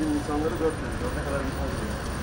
bin insanları 400, 4'e kadar insan geliyor.